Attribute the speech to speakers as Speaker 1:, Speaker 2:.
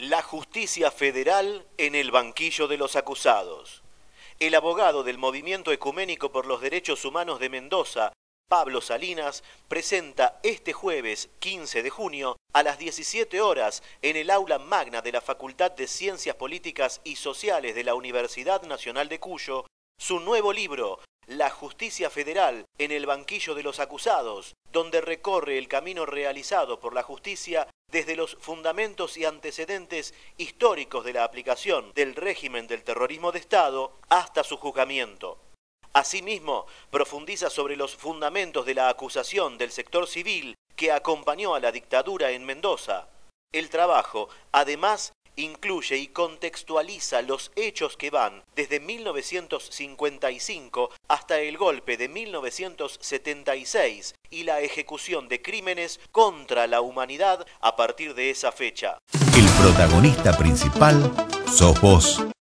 Speaker 1: La justicia federal en el banquillo de los acusados. El abogado del Movimiento Ecuménico por los Derechos Humanos de Mendoza, Pablo Salinas, presenta este jueves 15 de junio a las 17 horas en el aula magna de la Facultad de Ciencias Políticas y Sociales de la Universidad Nacional de Cuyo su nuevo libro, La Justicia Federal en el banquillo de los acusados, donde recorre el camino realizado por la justicia desde los fundamentos y antecedentes históricos de la aplicación del régimen del terrorismo de Estado hasta su juzgamiento. Asimismo, profundiza sobre los fundamentos de la acusación del sector civil que acompañó a la dictadura en Mendoza. El trabajo, además, incluye y contextualiza los hechos que van desde 1955 hasta el golpe de 1976 y la ejecución de crímenes contra la humanidad a partir de esa fecha.
Speaker 2: El protagonista principal sos vos.